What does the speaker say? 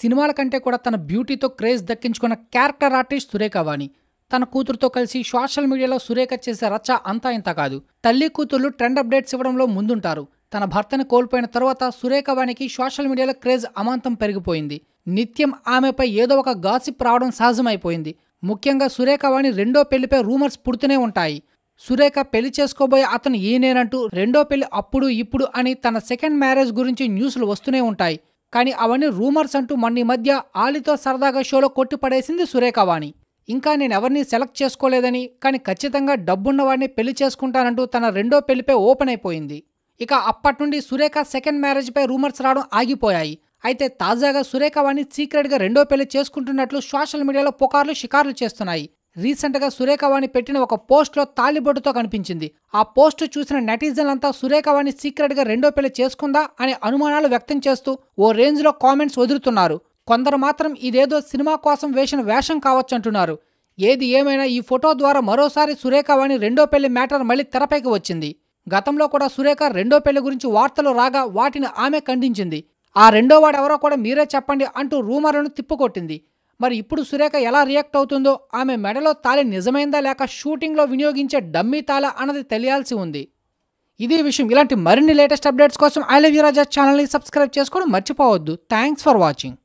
సినిమాల కంటే కూడా తన బ్యూటీతో క్రేజ్ దక్కించుకున్న క్యారెక్టర్ ఆర్టిస్ట్ సురేఖ వాణి తన కూతురుతో కలిసి సోషల్ మీడియాలో సురేఖ చేసే రచ్చ అంతా ఇంత కాదు. తల్లి కూతుర్లు ట్రెండ్ అప్డేట్స్ ఇవ్వడంలో ముందుంటారు. తన భర్తను కోల్పోయిన తర్వాత సురేఖ వాణికి సోషల్ మీడియాలో క్రేజ్ అమాంతం పెరిగిపోయింది. నిత్యం ఆమెపై ఏదో ఒక గాసిప్ రావడం సహజమైపోయింది. ముఖ్యంగా సురేఖ వాణి రెండో పెళ్ళిపై రూమర్స్ పుడుతూనే ఉంటాయి. సురేఖ పెళ్ళి చేసుకోబోయే అతను ఈయనేనంటూ రెండో పెళ్ళి అప్పుడు ఇప్పుడు అని తన సెకండ్ మ్యారేజ్ గురించి న్యూస్లు వస్తూనే ఉంటాయి. కానీ అవన్నీ రూమర్స్ అంటూ మొన్న మధ్య ఆలితో సరదాగా షోలో కొట్టిపడేసింది సురేఖ వాణి. ఇంకా నేను ఎవరిని సెలెక్ట్ చేసుకోలేదని కానీ ఖచ్చితంగా డబ్బున్నవాడిని పెళ్ళి చేసుకుంటానంటూ తన రెండో పెళ్ళిపై ఓపెన్ అయిపోయింది. ఇక అప్పటి నుండి సురేఖ సెకండ్ మ్యారేజ్పై రూమర్స్ రావడం ఆగిపోయాయి. అయితే తాజాగా సురేఖ వాణి సీక్రెట్గా రెండో పెళ్ళి చేసుకుంటున్నట్లు సోషల్ మీడియాలో పుకార్లు షికార్లు చేస్తున్నాయి. రీసెంట్గా సురేఖ వాణి పెట్టిన ఒక పోస్ట్లో తాలిబొట్టుతో కనిపించింది. ఆ పోస్ట్ చూసిన నెటిజన్లంతా సురేఖ వాణి సీక్రెట్గా రెండో పెళ్ళి చేసుకుందా అనే అనుమానాలు వ్యక్తం చేస్తూ ఓ రేంజ్లో కామెంట్స్ వదులుతున్నారు. కొందరు మాత్రం ఇదేదో సినిమా కోసం వేసిన వేషం కావచ్చు అంటున్నారు. ఏది ఏమైనా ఈ ఫోటో ద్వారా మరోసారి సురేఖ వాణి రెండో పెళ్ళి మ్యాటర్ మళ్ళీ తెరపైకి వచ్చింది. గతంలో కూడా సురేఖ రెండో పెళ్ళి గురించి వార్తలు రాగా వాటిని ఆమె ఖండించింది. ఆ రెండో వాడెవరో కూడా మీరే చెప్పండి అంటూ రూమర్లను తిప్పుకొట్టింది. మరి ఇప్పుడు సురేఖ ఎలా రియాక్ట్ అవుతుందో ఆమె మెడలో తాళి నిజమైందా లేక షూటింగ్లో వినియోగించే డమ్మీ తాళ అన్నది తెలియాల్సి ఉంది. ఇదే విషయం. ఇలాంటి మరిన్ని లేటెస్ట్ అప్డేట్స్ కోసం ఐ లవ్ యూరాజా ఛానల్ని సబ్స్క్రైబ్ చేసుకోవడం మర్చిపోవద్దు. Thanks for watching.